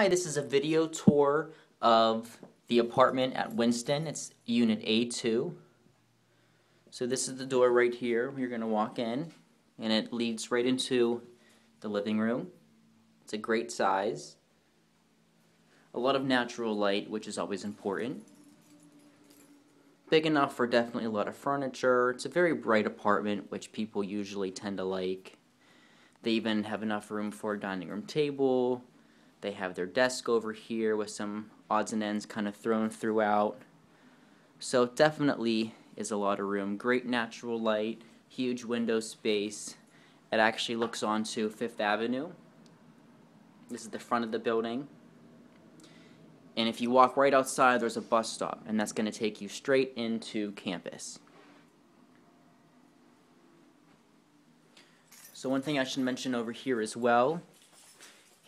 Hi, this is a video tour of the apartment at Winston. It's unit A2. So this is the door right here. You're going to walk in and it leads right into the living room. It's a great size. A lot of natural light, which is always important. Big enough for definitely a lot of furniture. It's a very bright apartment, which people usually tend to like. They even have enough room for a dining room table. They have their desk over here with some odds and ends kind of thrown throughout. So definitely is a lot of room. Great natural light, huge window space. It actually looks onto Fifth Avenue. This is the front of the building. And if you walk right outside, there's a bus stop, and that's going to take you straight into campus. So one thing I should mention over here as well,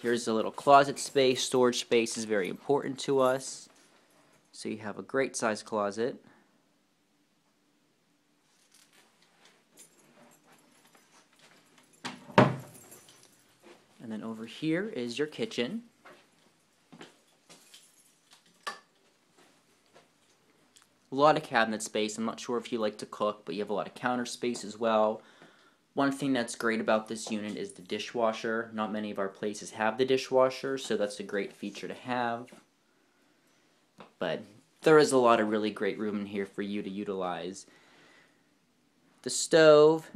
here's a little closet space. Storage space is very important to us. So you have a great size closet. And then over here is your kitchen. A lot of cabinet space. I'm not sure if you like to cook, but you have a lot of counter space as well. One thing that's great about this unit is the dishwasher. Not many of our places have the dishwasher, so that's a great feature to have. But there is a lot of really great room in here for you to utilize. The stove,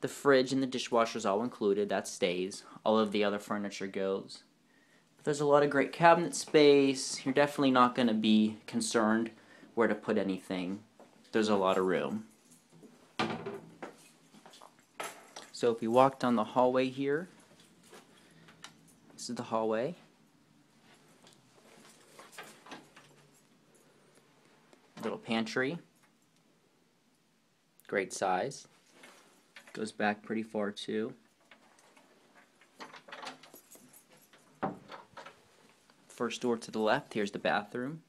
the fridge, and the dishwasher is all included. That stays. All of the other furniture goes. But there's a lot of great cabinet space. You're definitely not going to be concerned where to put anything. There's a lot of room. So if you walk down the hallway here, this is the hallway. Little pantry. Great size. Goes back pretty far too. First door to the left, here's the bathroom.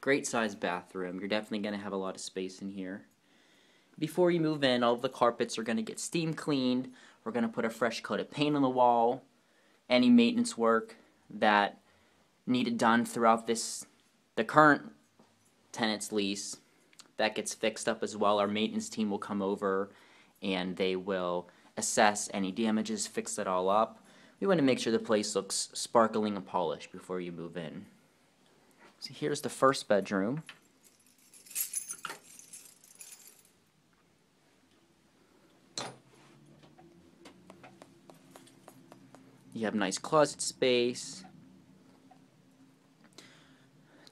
Great size bathroom. You're definitely going to have a lot of space in here. Before you move in, all the carpets are going to get steam cleaned. We're going to put a fresh coat of paint on the wall. Any maintenance work that needed done throughout this, the current tenant's lease, that gets fixed up as well. Our maintenance team will come over and they will assess any damages, fix it all up. We want to make sure the place looks sparkling and polished before you move in. So here's the first bedroom. You have nice closet space.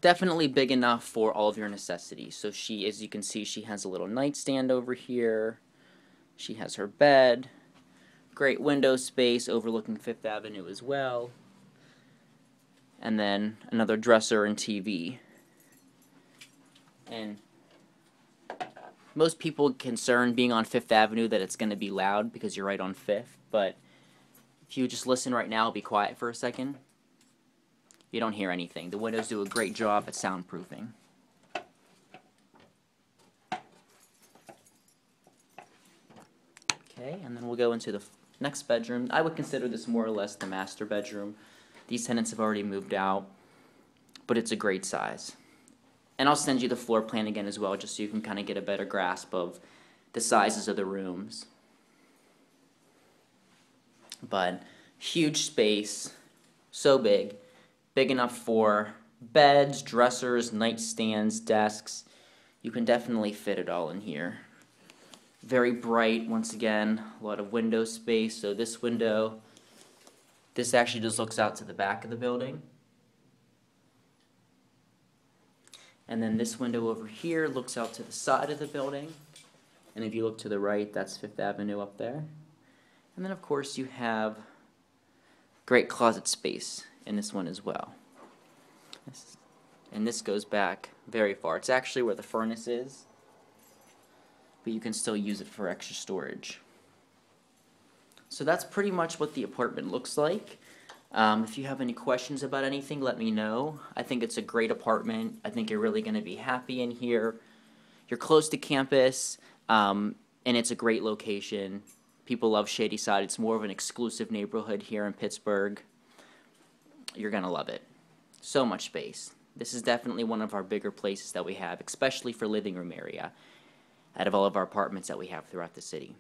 Definitely big enough for all of your necessities. So she, as you can see, she has a little nightstand over here. She has her bed. Great window space overlooking Fifth Avenue as well. And then another dresser and TV. And most people concerned being on Fifth Avenue that it's going to be loud because you're right on Fifth, but if you just listen right now, be quiet for a second, you don't hear anything. The windows do a great job at soundproofing. Okay, and then we'll go into the next bedroom. I would consider this more or less the master bedroom. These tenants have already moved out, but it's a great size. And I'll send you the floor plan again as well, just so you can kind of get a better grasp of the sizes of the rooms but huge space, so big, big enough for beds, dressers, nightstands, desks. You can definitely fit it all in here. Very bright, once again, a lot of window space. So this window, this actually just looks out to the back of the building. And then this window over here looks out to the side of the building. And if you look to the right, that's Fifth Avenue up there. And then of course you have great closet space in this one as well. And this goes back very far. It's actually where the furnace is, but you can still use it for extra storage. So that's pretty much what the apartment looks like. Um, if you have any questions about anything, let me know. I think it's a great apartment. I think you're really going to be happy in here. You're close to campus, um, and it's a great location. People love Shadyside. It's more of an exclusive neighborhood here in Pittsburgh. you're going to love it. So much space. This is definitely one of our bigger places that we have, especially for living room area, out of all of our apartments that we have throughout the city.